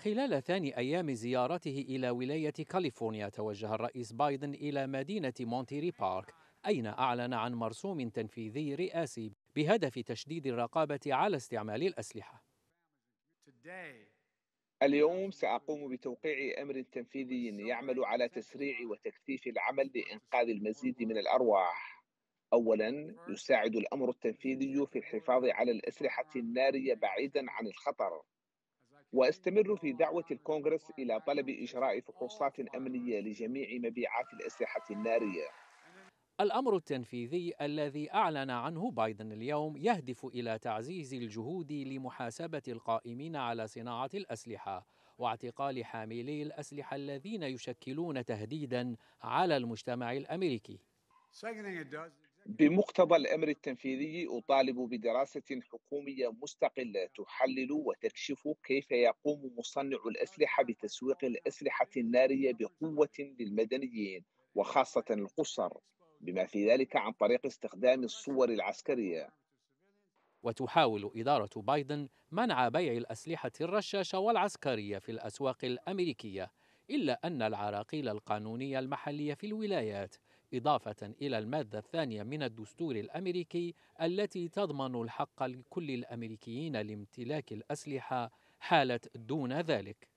خلال ثاني أيام زيارته إلى ولاية كاليفورنيا توجه الرئيس بايدن إلى مدينة مونتيري بارك أين أعلن عن مرسوم تنفيذي رئاسي بهدف تشديد الرقابة على استعمال الأسلحة. اليوم سأقوم بتوقيع أمر تنفيذي يعمل على تسريع وتكثيف العمل لإنقاذ المزيد من الأرواح. أولا يساعد الأمر التنفيذي في الحفاظ على الأسلحة النارية بعيدا عن الخطر. واستمر في دعوة الكونغرس إلى طلب إجراء فحوصات أمنية لجميع مبيعات الأسلحة النارية. الأمر التنفيذي الذي أعلن عنه بايدن اليوم يهدف إلى تعزيز الجهود لمحاسبة القائمين على صناعة الأسلحة واعتقال حاملي الأسلحة الذين يشكلون تهديدا على المجتمع الأمريكي. بمقتضى الأمر التنفيذي أطالب بدراسة حكومية مستقلة تحلل وتكشف كيف يقوم مصنع الأسلحة بتسويق الأسلحة النارية بقوة للمدنيين وخاصة القصر بما في ذلك عن طريق استخدام الصور العسكرية. وتحاول إدارة بايدن منع بيع الأسلحة الرشاشة والعسكرية في الأسواق الأمريكية إلا أن العراقيل القانونية المحلية في الولايات إضافة إلى المادة الثانية من الدستور الأمريكي التي تضمن الحق لكل الأمريكيين لامتلاك الأسلحة حالة دون ذلك.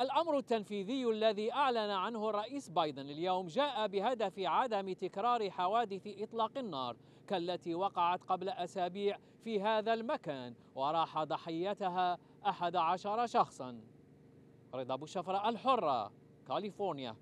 الأمر التنفيذي الذي أعلن عنه الرئيس بايدن اليوم جاء بهدف عدم تكرار حوادث إطلاق النار كالتي وقعت قبل أسابيع في هذا المكان وراح ضحيتها أحد عشر شخصا. رضا بوشفرة الحرة كاليفورنيا.